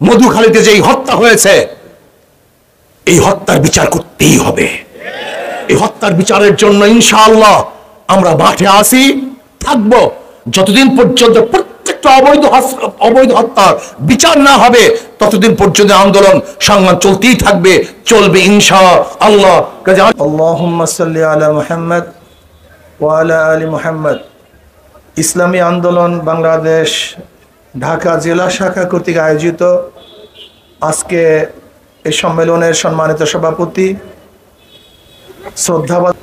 মধুখালীতে যেই হত্যা হয়েছে, এই হত্যার বিচার করতেই হবে। এই হত্যার বিচারের জন্য ইনশাআল্লাহ আমরা মাঠে আসি, থাকব। যতদিন পর্যন্ত প্রত্যেকটা অবৈধ অবৈধ হত্যার বিচার না হবে, ততদিন পর্যন্ত আন্দোলন সংগ্রাম চলতেই থাকবে, চলবে ইনশা আল্লাহ মোহাম্মদ ওয়ালা আলী মোহাম্মদ। ইসলামী আন্দোলন বাংলাদেশ ঢাকা জেলা শাখা কর্তৃক আয়োজিত আজকে এই সম্মেলনের সম্মানিত সভাপতি শ্রদ্ধাবাদ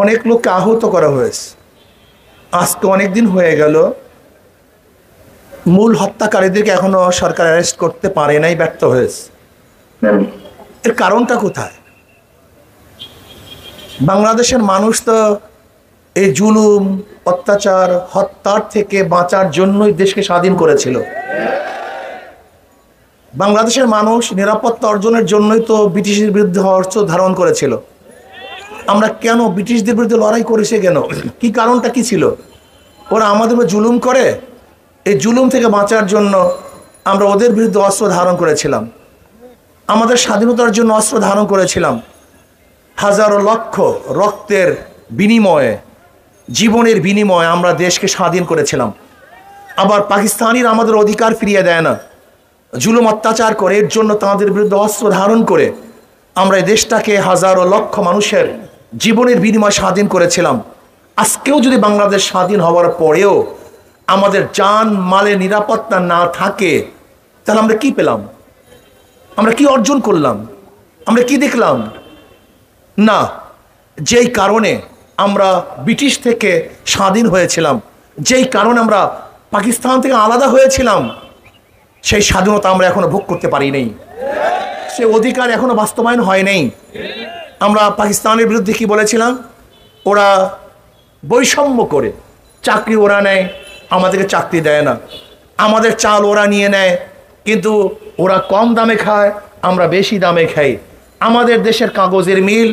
অনেক লোককে আহত করা হয়েছে। আজকে অনেক দিন হয়ে গেল। মূল হত্যাকারীদেরকে এখনও সরকার অ্যারেস্ট করতে পারে নাই, ব্যর্থ হয়েছে। এর কারণটা কোথায়? বাংলাদেশের মানুষ তো এই জুলুম অত্যাচার, হত্যার থেকে বাঁচার জন্যই দেশকে স্বাধীন করেছিল। বাংলাদেশের মানুষ নিরাপত্তা অর্জনের জন্যই তো ব্রিটিশের বিরুদ্ধে অস্ত্র ধারণ করেছিল। আমরা কেন ব্রিটিশদের বিরুদ্ধে লড়াই করেছে কেন? কি কারণটা কি ছিল? ওরা আমাদের জুলুম করে? এই জুলুম থেকে বাঁচার জন্য আমরা ওদের বিরুদ্ধে অস্ত্র ধারণ করেছিলাম। আমাদের স্বাধীনতার জন্য অস্ত্র ধারণ করেছিলাম। হাজারো লক্ষ রক্তের বিনিময়ে জীবনের বিনিময়ে আমরা দেশকে স্বাধীন করেছিলাম। আবার পাকিস্তানির আমাদের অধিকার ফিরিয়ে দেয় না। জুলুম অত্যাচার করে, এর জন্য তাদের বিরুদ্ধে অস্ত্র ধারণ করে আমরা এই দেশটাকে হাজারো লক্ষ মানুষের জীবনের বিনিময়ে স্বাধীন করেছিলাম। আজকেও যদি বাংলাদেশ স্বাধীন হওয়ার পরেও আমাদের যান মালের নিরাপত্তা না থাকে, তাহলে আমরা কি পেলাম? আমরা কি অর্জন করলাম? আমরা কি দেখলাম? না, যেই কারণে আমরা ব্রিটিশ থেকে স্বাধীন হয়েছিলাম। যেই কারণে আমরা পাকিস্তান থেকে আলাদা হয়েছিলাম, সেই স্বাধীনতা আমরা এখনও ভোগ করতে পারি নাই। সে অধিকার এখনও বাস্তবায়ন হয় নাই। আমরা পাকিস্তানের বিরুদ্ধে কি বলেছিলাম? ওরা বৈষম্য করে, চাকরি ওরা নেয়, আমাদেরকে চাকরি দেয় না। আমাদের চাল ওরা নিয়ে নেয়, কিন্তু ওরা কম দামে খায়, আমরা বেশি দামে খাই। আমাদের দেশের কাগজের মিল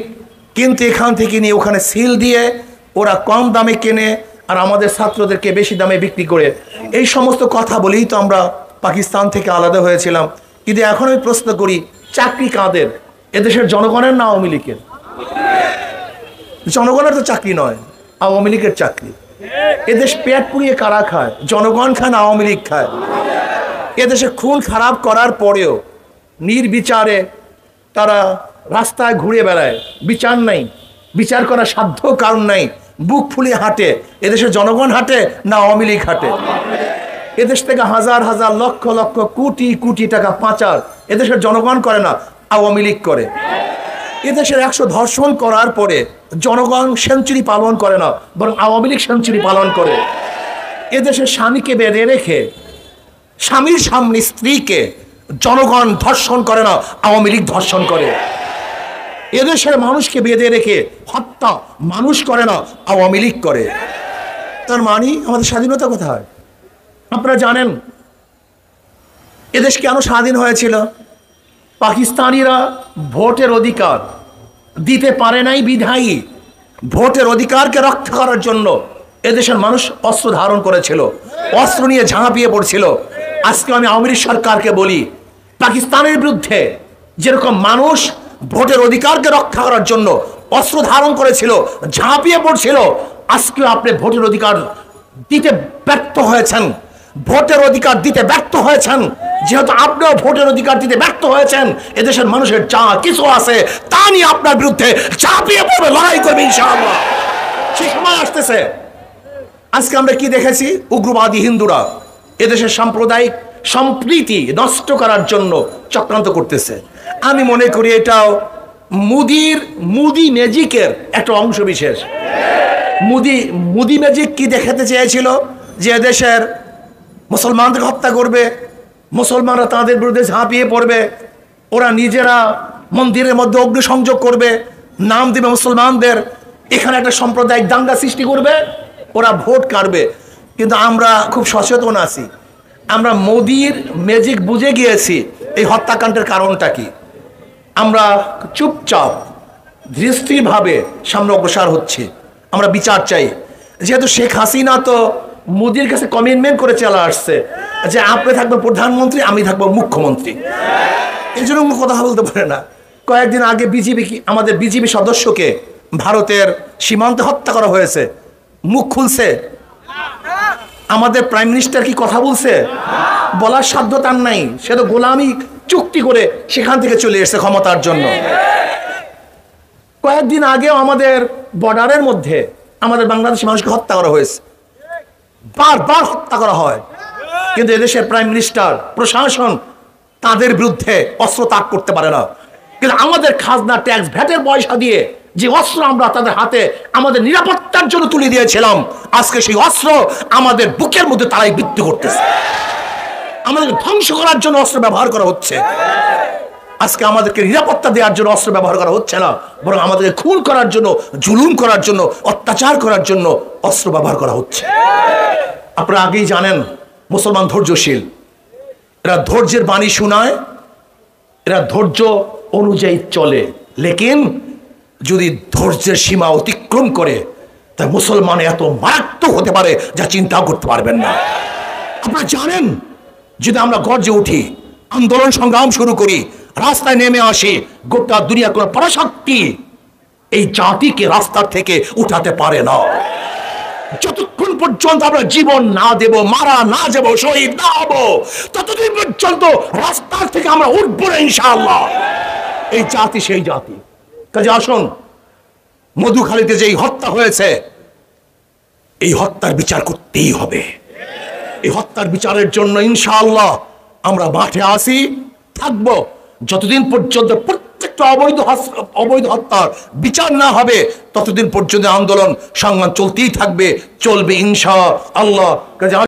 কিন্তু এখান থেকে নিয়ে ওখানে সিল দিয়ে ওরা কম দামে কেনে আর আমাদের ছাত্রদেরকে বেশি দামে বিক্রি করে। এই সমস্ত কথা বলেই তো আমরা পাকিস্তান থেকে আলাদা হয়েছিলাম। কিন্তু এখন আমি প্রশ্ন করি, চাকরি কাঁদের? এদেশের জনগণের না আওয়ামী লীগের? জনগণের তো চাকরি নয়, আওয়ামী লীগের চাকরি। এদেশ পেট পুড়িয়ে কারা খায়? জনগণ খায় না আওয়ামী লীগ খায়? এদেশে খুন খারাপ করার পরেও নির্বিচারে তারা রাস্তায় ঘুরে বেড়ায়। বিচার নাই। বিচার করার সাধ্য কারণ নাই। বুক ফুলিয়ে হাঁটে। এদেশের জনগণ হাঁটে না আওয়ামী লীগ হাঁটে? এদেশ থেকে হাজার হাজার, লক্ষ লক্ষ, কোটি কোটি টাকা পাচার এদেশের জনগণ করে না, আওয়ামী লীগ করে। এদেশের একশো ধর্ষণ করার পরে জনগণ সেঞ্চুরি পালন করে না, বরং আওয়ামী লীগ সেঞ্চুরি পালন করে। এদেশের স্বামীকে বেঁধে রেখে স্বামীর সামনে স্ত্রীকে জনগণ ধর্ষণ করে না, আওয়ামী লীগ ধর্ষণ করে। এদেশের মানুষকে বেঁধে রেখে হত্যা মানুষ করে না, আওয়ামী লীগ করে। তার মানে আমাদের স্বাধীনতা কোথায়? আপনারা জানেন, এদেশ কেন স্বাধীন হয়েছিল? পাকিস্তানিরা ভোটের অধিকার দিতে পারে নাই বিধায়ী। ভোটের অধিকারকে রক্ষা করার জন্য এদেশের মানুষ অস্ত্র ধারণ করেছিল, অস্ত্র নিয়ে ঝাঁপিয়ে পড়ছিল। আজকে আমি আওয়ামী সরকারকে বলি, পাকিস্তানের বিরুদ্ধে যেরকম মানুষ ভোটের অধিকারকে রক্ষা করার জন্য অস্ত্র ধারণ করেছিল, ঝাঁপিয়ে পড়ছিল। আজকে আপনি ভোটের অধিকার দিতে ব্যর্থ হয়েছেন। ভোটের অধিকার দিতে ব্যর্থ হয়েছেন। যেহেতু আপনিও ভোটের অধিকার দিতে ব্যর্থ হয়েছেন, এদেশের মানুষের যা কিছু আছে তা নিয়ে আপনার বিরুদ্ধে চাপিয়ে পড়বে, লড়াই করবে ইনশাআল্লাহ। সেই সময় আসতেছে। আজকে আমরা কি দেখেছি? উগ্রবাদী হিন্দুরা এদেশের সাম্প্রদায়িক সম্প্রীতি নষ্ট করার জন্য চক্রান্ত করতেছে। আমি মনে করি এটাও মুদির, মুদি ম্যাজিকের একটা অংশ বিশেষ। মুদি মুদি ম্যাজিক কি দেখাতে চেয়েছিল? যে দেশের মুসলমানদের হত্যা করবে, মুসলমানরা তাদের বিরুদ্ধে ঝাঁপিয়ে পড়বে, ওরা নিজেরা মন্দিরের মধ্যে অগ্নিসংযোগ করবে, নাম দেবে মুসলমানদের, এখানে একটা সাম্প্রদায়িক দাঙ্গা সৃষ্টি করবে, ওরা ভোট কাটবে কিন্তু আমরা খুব সচেতন আছি। আমরা মোদির ম্যাজিক বুঝে গিয়েছি, এই হত্যাকাণ্ডের কারণটা কি? আমরা চুপচাপ ধীরস্থিরভাবে সামনে অগ্রসর হচ্ছে। আমরা বিচার চাই। যেহেতু শেখ হাসিনা তো মোদির কাছে কমিটমেন্ট করে চলে আসছে। যে আপনি থাকবেন প্রধানমন্ত্রী, আমি থাকব মুখ্যমন্ত্রী। এই জন্য কোনো কথা বলতে পারে না। কয়েকদিন আগে বিজেপি আমাদের বিজেপি সদস্যকে ভারতের সীমান্তে হত্যা করা হয়েছে। মুখ খুলছে। আমাদের প্রাইম মিনিস্টার কি কথা বলছে? বলার সাধ্য তার নাই। সে তো গোলামি চুক্তি করে সেখান থেকে চলে এসেছে ক্ষমতার জন্য। কয়েকদিন আগেও আমাদের বর্ডারের মধ্যে আমাদের বাংলাদেশি মানুষকে হত্যা করা হয়েছে। বারবার হত্যা করা হয়। কিন্তু এদেশের প্রাইম মিনিস্টার, প্রশাসন তাদের বিরুদ্ধে অস্ত্র তাক করতে পারে না। কিন্তু আমাদের খাজনা, ট্যাক্স, ভ্যাটের পয়সা দিয়ে যে অস্ত্র আমরা তাদের হাতে আমাদের নিরাপত্তার জন্য তুলে দিয়েছিলাম, আজকে সেই অস্ত্র আমাদের বুকের মধ্যে তারাই বৃদ্ধি করতেছে। আমাদেরকে ধ্বংস করার জন্য অস্ত্র ব্যবহার করা হচ্ছে। আজকে আমাদেরকে নিরাপত্তা দেওয়ার জন্য অস্ত্র ব্যবহার করা হচ্ছে না, বরং আমাদেরকে খুন করার জন্য, জুলুম করার জন্য, অত্যাচার করার জন্য অস্ত্র ব্যবহার করা হচ্ছে। আপনারা আগেই জানেন, মুসলমান ধৈর্যশীল। এরা ধৈর্যের বাণী শোনায়, এরা ধৈর্য অনুযায়ী চলে। লেকিন যদি ধৈর্যের সীমা অতিক্রম করে তা মুসলমান এত মারাত্মক হতে পারে যা চিন্তাও করতে পারবেন না। আপনারা জানেন যদি আমরা গর্জে উঠি, আন্দোলন সংগ্রাম শুরু করি, রাস্তায় নেমে আসি, গোটা দুনিয়া কোনো পরাশক্তি এই জাতিকে রাস্তার থেকে উঠাতে পারে না। যতক্ষণ পর্যন্ত আমরা জীবন না দেব, মারা না যাব, শহীদ না হব, ততদিন পর্যন্ত রাস্তার থেকে আমরা উঠবো না ইনশাআল্লাহ। এই জাতি সেই জাতি। কাজে আসুন, মধুখালীতে যেই হত্যা হয়েছে, এই হত্যার বিচার করতেই হবে। এই হত্যার বিচারের জন্য ইনশাআল্লাহ আমরা মাঠে আসি, থাকব। যতদিন পর্যন্ত প্রত্যেকটা অবৈধ অবৈধ হত্যার বিচার না হবে, ততদিন পর্যন্ত আন্দোলন, সংগ্রাম চলতেই থাকবে, চলবে ইনশা, আল্লাহ।